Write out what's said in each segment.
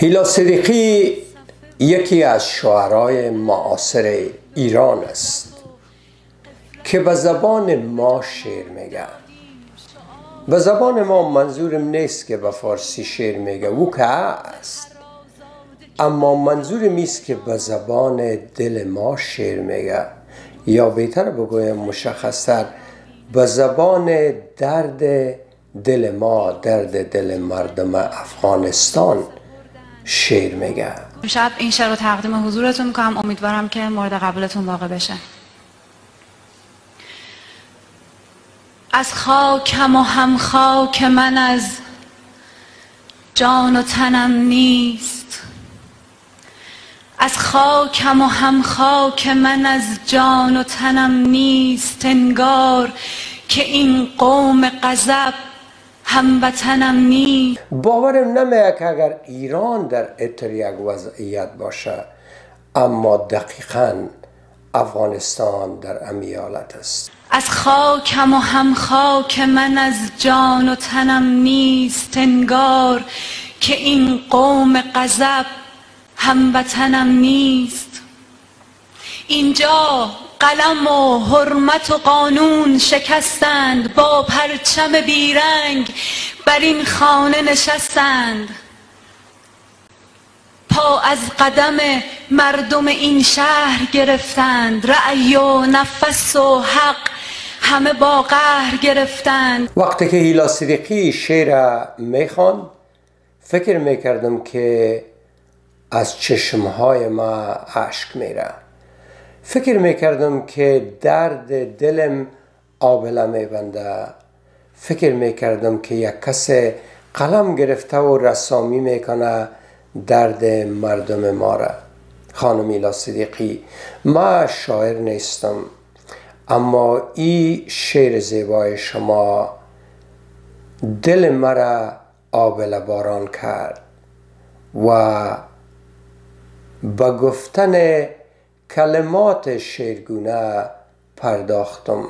هیلا صدیقی یکی از شعرهای معاصر ایران است که به زبان ما شعر میگه. به زبان ما منظورم نیست که به فارسی شعر میگه او که است. اما منظورم است که به زبان دل ما شعر میگه. یا بهتر بگویم مشخصتر به زبان درد دل ما درد دل مردم افغانستان شعر میگه شب این شعر رو تقدیم حضورتون می‌کنم. امیدوارم که مورد قبولتون واقع بشه. از خاکم و هم خاک من از جان و تنم نیست. از خاکم و هم خاک من از جان و تنم نیست. انگار که این قوم غضب هموطنم نیست. باورم نمیه که اگر ایران در اتر یک وضعیت باشه اما دقیقا افغانستان در امیالت است. از خاکم و هم خاک من از جان و تنم نیست انگار که این قوم غضب هموطنم نیست. اینجا قلم و حرمت و قانون شکستند با پرچم بیرنگ بر این خانه نشستند. پا از قدم مردم این شهر گرفتند رأی و نفس و حق همه با قهر گرفتند. وقتی که هیلا صدیقی شعر می‌خوان فکر می‌کردم که از چشمهای ما اشک میره. فکر می‌کردم که درد دلم آبله میبنده. فکر می‌کردم که یک کس قلم گرفته و رسامی می‌کنه درد مردم ما را. خانم ایلا صدیقی ما شاعر نیستم اما این شعر زیبای شما دل مرا آبله باران کرد و به گفتن کلمات شعرگونه پرداختم.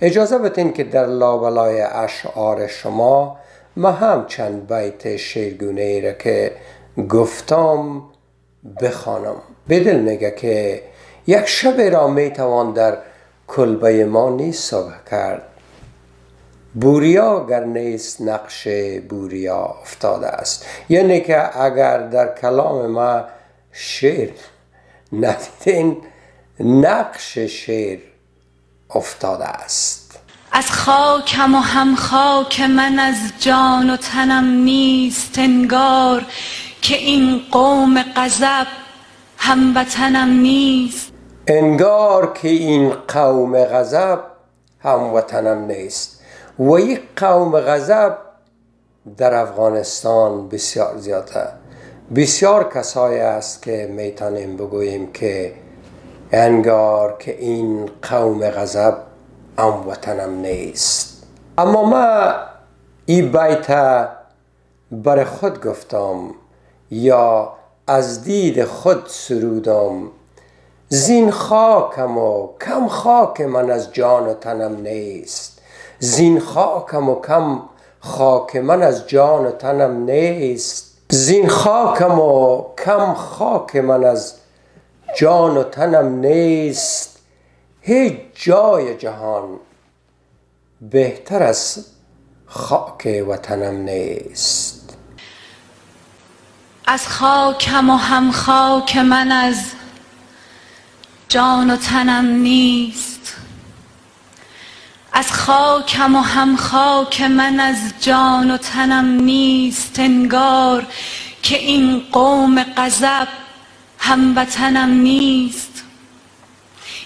اجازه بدین که در لابلای اشعار شما ما هم چند بیت شعرگونه ای را که گفتم بخوانم. بدل میگه که یک شب را می‌توان در کلبه ما نیست صبح کرد. بوریا گر نیست نقش بوریا افتاده است. یعنی که اگر در کلام ما شعر ندیدین نقش شعر افتاده است. از خاکم و هم خاک من از جان و تنم نیست انگار که این قوم غضب هموطنم نیست. انگار که این قوم غضب هموطنم نیست. و این قوم غضب در افغانستان بسیار زیاده. بسیار کسایی است که می‌تونیم بگوییم که انگار که این قوم غضب ام وطنم نیست. اما ما این بیت بر خود گفتم یا از دید خود سرودم. زین خاکم و کم خاک من از جان و تنم نیست. زین خاکم و کم خاک من از جان و تنم نیست. زین خاکم و کم خاک من از جان و تنم نیست هیچ جای جهان بهتر از خاک وطنم نیست. از خاکم و هم خاک من از جان و تنم نیست. از خاکم و هم خاک من از جان و تنم نیست انگار که این قوم غضب هموطنم نیست.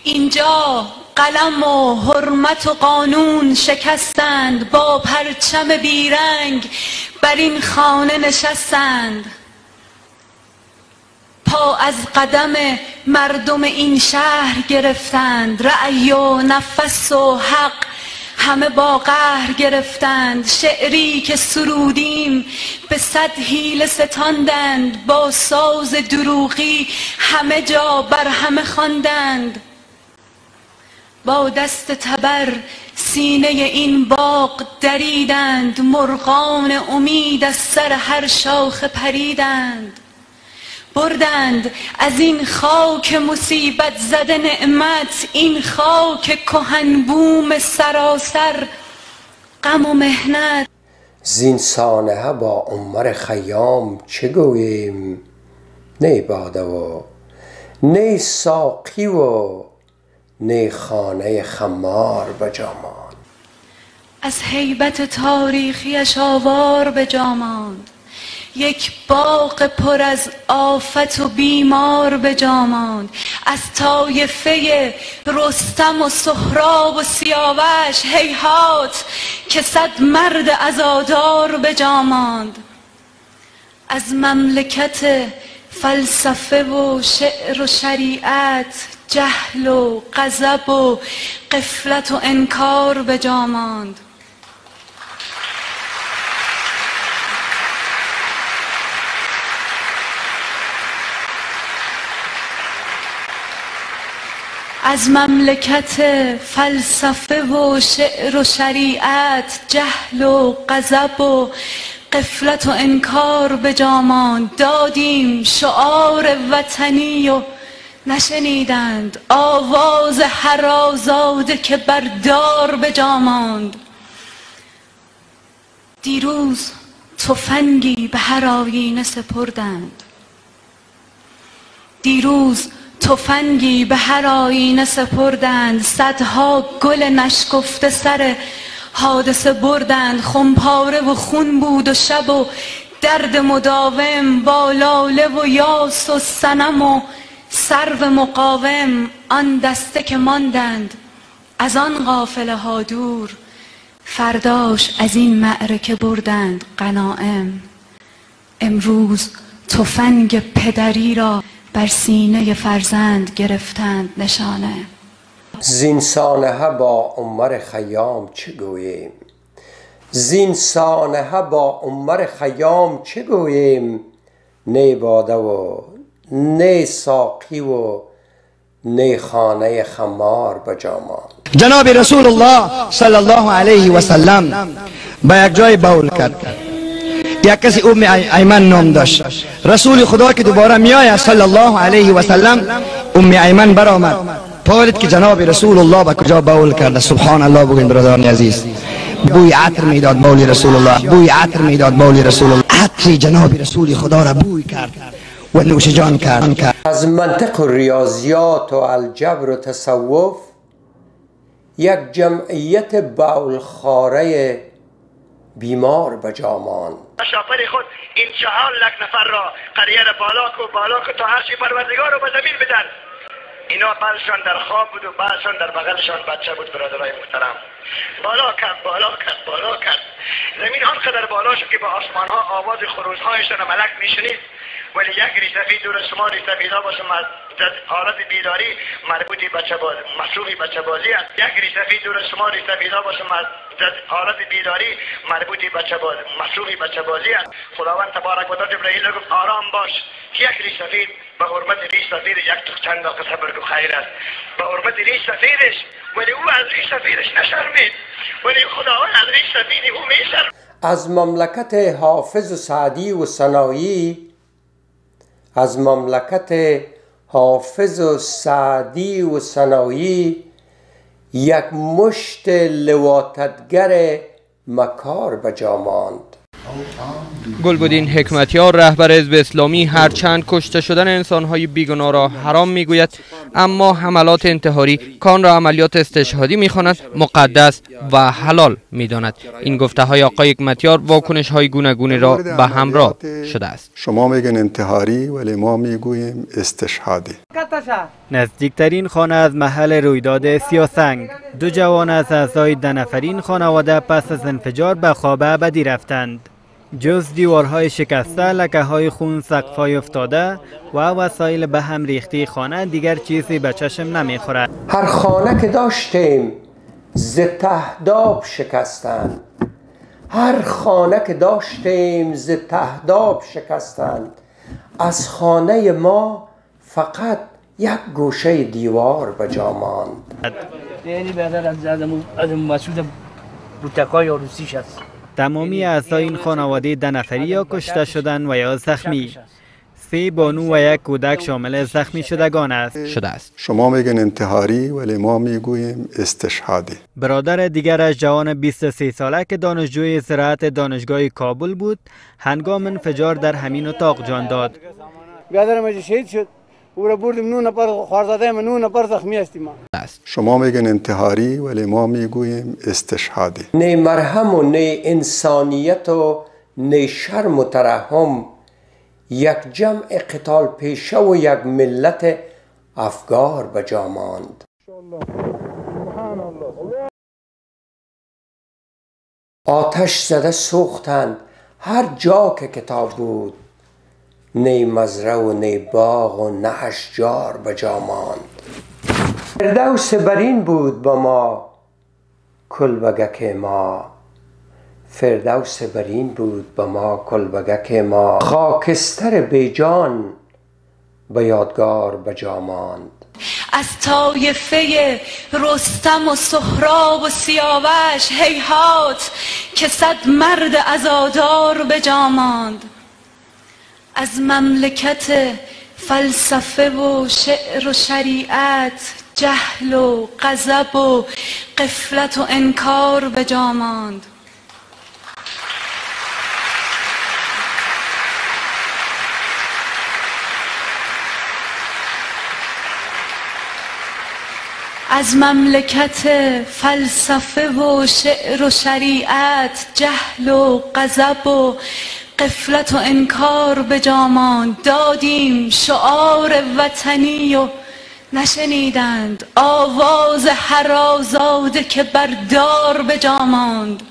اینجا قلم و حرمت و قانون شکستند با پرچم بیرنگ بر این خانه نشستند. پا از قدم مردم این شهر گرفتند رأی و نفس و حق همه با قهر گرفتند. شعری که سرودیم به صد حیله ستاندند. با ساز دروغی همه جا بر همه خواندند. با دست تبر سینه این باغ دریدند. مرغان امید از سر هر شاخ پریدند. بردند. از این خاک مصیبت زده نعمت این خاک کهن بوم سراسر غم و مهنت. زین سانحه با عمر خیام چه گوییم؟ نی باده و نی ساقی و نی خانه خمار بجامان از حیبت تاریخیش آوار به جاماند یک باغ پر از آفت و بیمار به جاماند از طایفه رستم و سهراب و سیاوش هیهات که صد مرد ازادار به جاماند از مملکت فلسفه و شعر و شریعت جهل و غضب و قفلت و انکار به جاماند از مملکت فلسفه و شعر و شریعت جهل و غضب و قفلت و انکار به جامان دادیم شعار وطنی و نشنیدند. آواز هر آزاده که بر دار به جاماند دیروز تفنگی به هر آیینه سپردند. دیروز تفنگی به هر آینه سپردند. صدها گل نشکفته سر حادثه بردند. خمپاره و خون بود و شب و درد مداوم. با لاله و یاس و سنم و سرو مقاوم. آن دسته که ماندند از آن قافله ها دور. فرداش از این معرکه بردند قنائم امروز تفنگ پدری را بر سینه فرزند گرفتند نشانه. زین سانحه با عمر خیام چه گوییم؟ زین سانحه با عمر خیام چه گوییم؟ نی باده و نی ساقی و نی خانه خمار بجامان جناب رسول الله صلی الله علیه و سلم به یک جای بول کرد. یک کسی ام ایمن نام داشت. رسول خدا که دوباره میآید صلی الله علیه و سلم ام ایمن برآمد. پالید که جناب رسول الله به کجا بول کرده. سبحان الله بگوین برادران عزیز. بوی عطر می‌داد مولی رسول الله بوی عطر می‌داد مولی رسول الله عطر جناب رسول خدا را بوی کرد و نوش جان کرد. از منطق ریاضیات و الجبر و تصوف یک جمعیت بولخاره بیمار به جامان شاپر خود این چهار لک نفر را قریه بالاک و بالاک تا هرچی پروردگار رو به زمین بدن. اینا بعضشان در خواب بود و بعضشان در بغلشان بچه بود برادرای محترم. بالا کرد بالا کرد بالا کرد زمین آنقدر بالا شد که به آسمان ها آواز خروج هایشان ملک میشنید. ولی یک ریش سفید دور شما ریش سفیدا باشه حالت بیداری مربوطی بچه باز مصروفی بچه بازی است. یک ریش سفید دور شما ریش سفیدا باشه حالت بیداری مربوطی بچه باز مصروفی بچه بازی است. خداوند تبارک و تعالی جبرئیل گفت آرام باش. یک ریش سفید به حرمت ریش سفید یک تو چند دقیقه صبر خیر است. به حرمت ریش سفیدش ولی او از ریش سفیدش نشرمید. ولی خداوند از ریش سفیدی او از مملکت حافظ و سعدی و سنایی از مملکت حافظ و سعدی و سنایی یک مشت لواتتگر مکار به ماند. گلبدین حکمتیار رهبر حزب اسلامی هرچند کشته شدن انسانهای بیگناه را حرام می‌گوید اما حملات انتحاری کان را عملیات استشهادی می‌خواند مقدس و حلال می‌داند. این گفته های آقای حکمتیار واکنش های گوناگونی را به همراه شده است. شما میگن انتحاری ولی ما می‌گوییم استشهادی. نزدیکترین خانه از محل رویداد سیاسنگ. دو جوان از اعضای دنفرین خانواده پس از انفجار به خواب ابدی رفتند. جز دیوارهای شکسته لکه های خون سقفای افتاده و وسایل به هم ریختی خانه دیگر چیزی به چشم نمی‌خورد. هر خانه که داشتیم ز تهداب شکستند هر خانه که داشتیم ز تهداب شکستند از خانه ما فقط یک گوشه دیوار به جا ماند. یعنی از از مسعود بوتکای روسیش هست. تمامی اعضای این خانواده دنفری یا کشته شدن و یا زخمی. سه بانو و یک کودک شامل زخمی شدگان است. شده است. شما میگن انتحاری ولی ما می‌گوییم استشهادی. برادر دیگرش جوان 23 ساله که دانشجوی زراعت دانشگاه کابل بود هنگام انفجار در همین اتاق جان داد. برادرم شهید شد. او را بردیم نو نفر خوارزاده من نو نفر زخمی هستیم شما میگن انتحاری ولی ما می‌گوییم استشهادی. نه مرهم و نه انسانیت و نه شرم و ترحم یک جمع قتال پیشه و یک ملت افگار به جا ماند. آتش زده سوختند. هر جا که کتاب بود نی مزرعه و نی باغ و نه اشجار به جا ماند. فردوس برین بود با ما کلبگک ما. فردوس برین بود با ما کلبگک ما. خاکستر بیجان به یادگار به جا ماند. از طایفه رستم و سهراب و سیاوش هیهات که صد مرد عزادار به جا ماند. از مملکت فلسفه و شعر و شریعت جهل و غضب و قفلت و انکار به جا ماند. از مملکت فلسفه و شعر و شریعت جهل و غضب و قفلت و انکار به جامان دادیم شعار وطنی و نشنیدند. آواز هر آزاده که بر دار به جاماند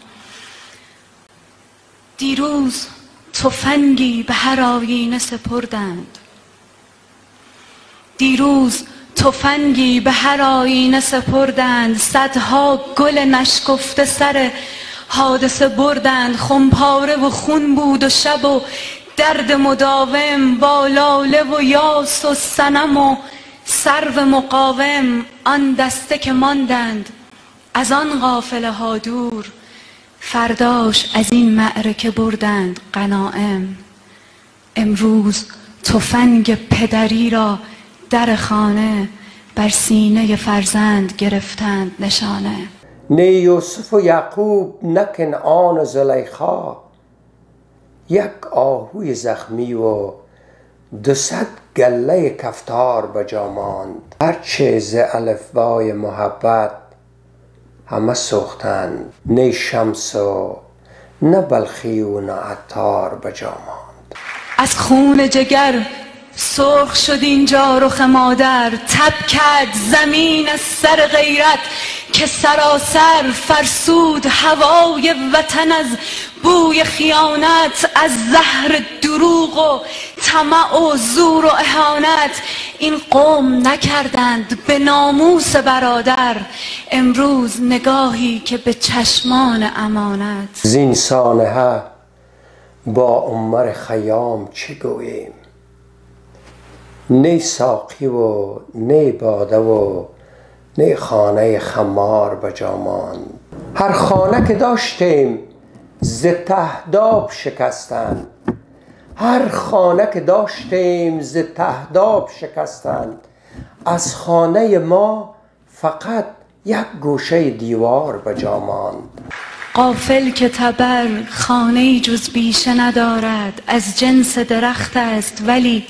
دیروز تفنگی به هر آیینه سپردند. دیروز تفنگی به هر آینه سپردند. صدها گل نشکفته سر حادثه بردند خمپاره و خون بود و شب و درد مداوم با لاله و یاس و سنم و سرو مقاوم آن دسته که ماندند. از آن قافله ها دور فرداش از این معرکه بردند قنائم امروز تفنگ پدری را در خانه بر سینه فرزند گرفتند نشانه. نه یوسف و یعقوب نه آن و زلیخا. یک آهوی زخمی و دوصد گله کفتار به جا ماند. هرچه ز الفبای محبت همه سوختند. نه شمس و نه بلخی و نه عطار به جا ماند. از خون جگر سرخ شد اینجا رخ مادر تب کرد زمین از سر غیرت که سراسر فرسود هوای وطن از بوی خیانت از زهر دروغ و طمع و زور و اهانت. این قوم نکردند به ناموس برادر امروز نگاهی که به چشمان امانت. زین سانحه با عمر خیام چه گوییم؟ نی ساقی و نی باده و نی خانه خمار به جامان هر خانه که داشتیم ز تهداب شکستند. هر خانه که داشتیم ز تهداب شکستند. از خانه ما فقط یک گوشه دیوار به جا ماند. قافل که تبر خانه جز بیشه ندارد. از جنس درخت است ولی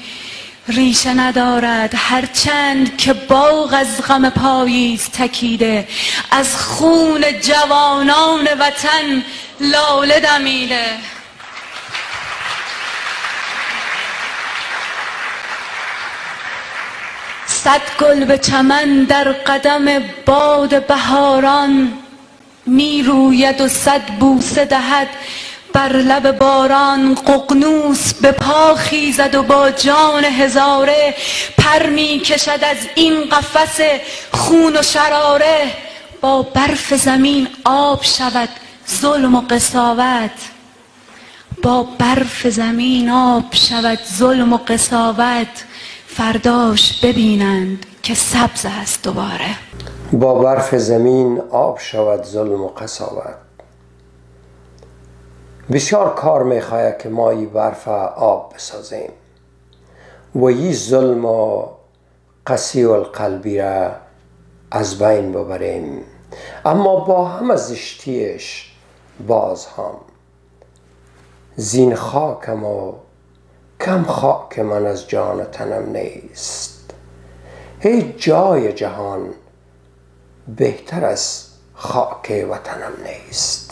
ریشه ندارد هرچند که باغ از غم پاییز تکیده. از خون جوانان وطن لاله دمیده. صد گل به چمن در قدم باد بهاران می روید و صد بوسه دهد. بر لب باران ققنوس به پا خیزد و با جان هزاره پر می کشد از این قفس خون و شراره. با برف زمین آب شود ظلم و قصاوت با برف زمین آب شود ظلم و قصاوت فرداش ببینند که سبز است دوباره. با برف زمین آب شود ظلم و قصاوت بسیار کار می‌خواهد که ما ای برف آب بسازیم. و ای ظلم و قسی و القلبی را از بین ببریم. اما با همه زشتیش باز هم. زین خاکم و کم خاک من از جان تنم نیست. هیچ جای جهان بهتر از خاک وطنم نیست.